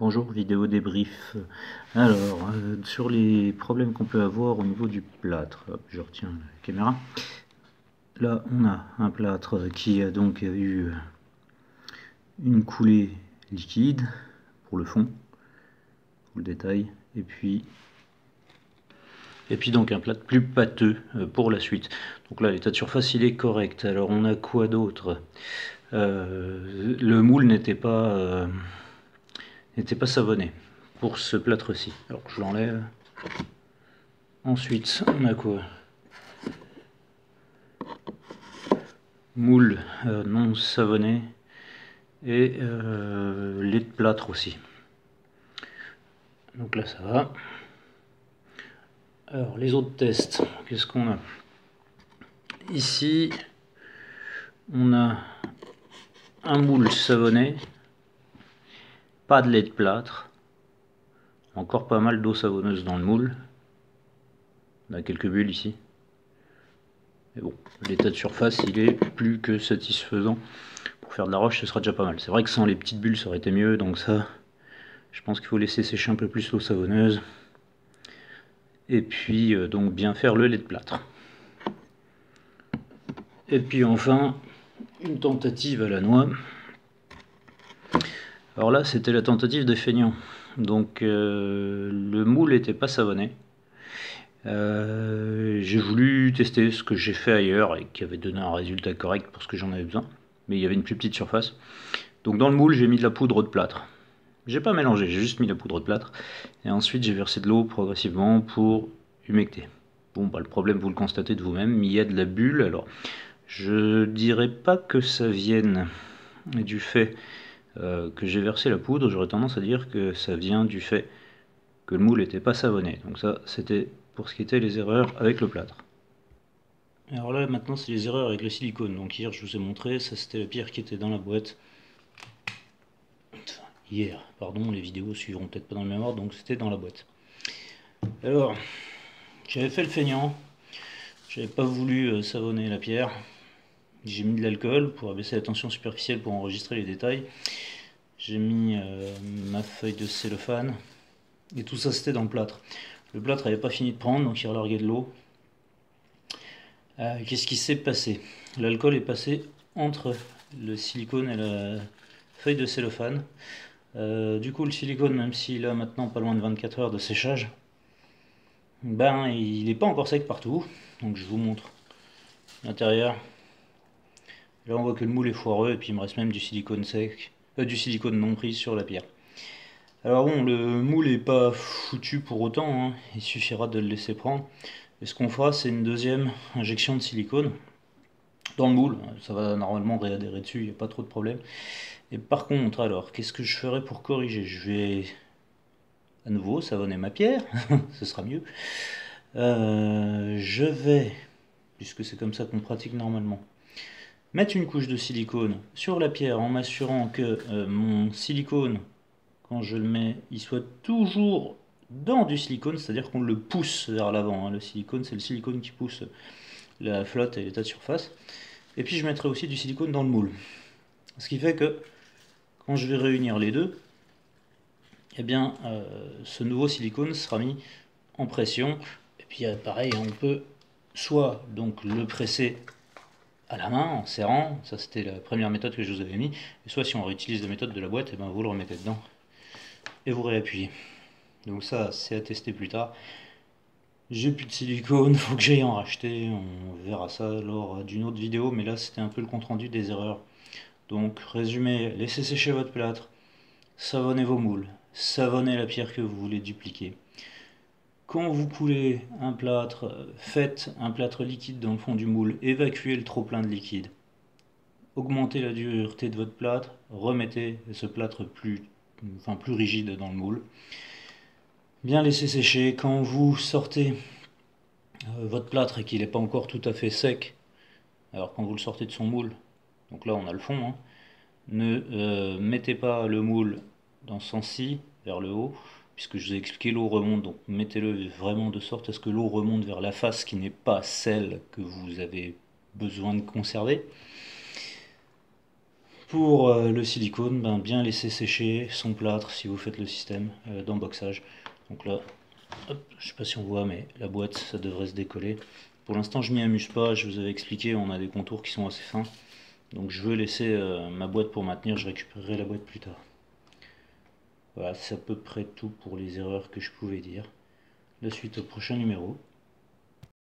Bonjour, vidéo débrief. Alors, euh, sur les problèmes qu'on peut avoir au niveau du plâtre, je retiens la caméra. Là, on a un plâtre qui a donc eu une coulée liquide pour le fond, pour le détail, et puis et puis donc un plâtre plus pâteux euh, pour la suite. Donc là, l'état de surface, il est correct. Alors on a quoi d'autre? Euh, Le moule n'était pas n'était pas savonné pour ce plâtre-ci. Alors je l'enlève. Ensuite, on a quoi? Moule euh, non savonné et euh, lait de plâtre aussi. Donc là ça va. Alors les autres tests, qu'est-ce qu'on a? Ici, on a un moule savonné pas de lait de plâtre. Encore pas mal d'eau savonneuse dans le moule. On a quelques bulles ici. Mais bon, l'état de surface, il est plus que satisfaisant. Pour faire de la roche, ce sera déjà pas mal. C'est vrai que sans les petites bulles, ça aurait été mieux. Donc ça, je pense qu'il faut laisser sécher un peu plus l'eau savonneuse. Et puis, euh, donc bien faire le lait de plâtre. Et puis enfin, une tentative à la noix. Alors là, c'était la tentative des feignants. Donc euh, le moule n'était pas savonné. Euh, j'ai voulu tester ce que j'ai fait ailleurs et qui avait donné un résultat correct pour ce que j'en avais besoin. Mais il y avait une plus petite surface. Donc dans le moule, j'ai mis de la poudre de plâtre. J'ai pas mélangé, j'ai juste mis la poudre de plâtre. Et ensuite, j'ai versé de l'eau progressivement pour humecter. Bon, bah, le problème, vous le constatez de vous-même, il y a de la bulle. Alors, je dirais pas que ça vienne du fait euh, que j'ai versé la poudre, j'aurais tendance à dire que ça vient du fait que le moule n'était pas savonné. Donc ça, c'était pour ce qui était les erreurs avec le plâtre. Alors là, maintenant, c'est les erreurs avec le silicone. Donc hier, je vous ai montré, ça c'était la pierre qui était dans la boîte. hier, pardon, les vidéos suivront peut-être pas dans le même ordre, donc c'était dans la boîte. Alors, j'avais fait le feignant. J'avais pas voulu euh, savonner la pierre. J'ai mis de l'alcool pour abaisser la tension superficielle pour enregistrer les détails. J'ai mis euh, ma feuille de cellophane. Et tout ça c'était dans le plâtre. Le plâtre n'avait pas fini de prendre, donc il relarguait de l'eau. Euh, qu'est-ce qui s'est passé? L'alcool est passé entre le silicone et la feuille de cellophane. Euh, du coup, le silicone, même s'il a maintenant pas loin de 24 heures de séchage, ben il n'est pas encore sec partout. Donc je vous montre l'intérieur. Là, on voit que le moule est foireux et puis il me reste même du silicone sec, du silicone non pris sur la pierre. Alors bon, le moule est pas foutu pour autant, hein. il suffira de le laisser prendre. Et ce qu'on fera, c'est une deuxième injection de silicone dans le moule. Ça va normalement réadhérer dessus, il n'y a pas trop de problème. Et par contre, alors, qu'est-ce que je ferai pour corriger? Je vais à nouveau savonner ma pierre, ce sera mieux. Euh, je vais, puisque c'est comme ça qu'on pratique normalement, mettre une couche de silicone sur la pierre en m'assurant que euh, mon silicone, quand je le mets, il soit toujours dans du silicone, c'est-à-dire qu'on le pousse vers l'avant. Hein. Le silicone, c'est le silicone qui pousse la flotte et l'état de surface. Et puis je mettrai aussi du silicone dans le moule. Ce qui fait que quand je vais réunir les deux, eh bien, euh, ce nouveau silicone sera mis en pression. Et puis pareil, on peut soit donc le presser à la main en serrant, ça c'était la première méthode que je vous avais mis, et soit si on réutilise la méthode de la boîte, et eh ben vous le remettez dedans et vous réappuyez. Donc ça c'est à tester plus tard. J'ai plus de silicone, faut que j'aille en racheter, on verra ça lors d'une autre vidéo, mais là c'était un peu le compte rendu des erreurs. Donc résumé, laissez sécher votre plâtre, savonnez vos moules, savonnez la pierre que vous voulez dupliquer. Quand vous coulez un plâtre, faites un plâtre liquide dans le fond du moule, évacuez le trop plein de liquide. Augmentez la dureté de votre plâtre, remettez ce plâtre plus, enfin plus rigide dans le moule. Bien laisser sécher. Quand vous sortez euh, votre plâtre et qu'il n'est pas encore tout à fait sec, alors quand vous le sortez de son moule, donc là on a le fond, hein, ne euh, mettez pas le moule dans ce sens-ci, vers le haut, puisque je vous ai expliqué l'eau remonte, donc mettez-le vraiment de sorte à ce que l'eau remonte vers la face qui n'est pas celle que vous avez besoin de conserver. Pour euh, le silicone, ben, bien laisser sécher son plâtre si vous faites le système euh, d'emboxage. Donc là, je sais pas si on voit, mais la boîte, ça devrait se décoller. Pour l'instant, je m'y amuse pas. Je vous avais expliqué, on a des contours qui sont assez fins. Donc je veux laisser euh, ma boîte pour maintenir. Je récupérerai la boîte plus tard. Voilà, c'est à peu près tout pour les erreurs que je pouvais dire. La suite au prochain numéro.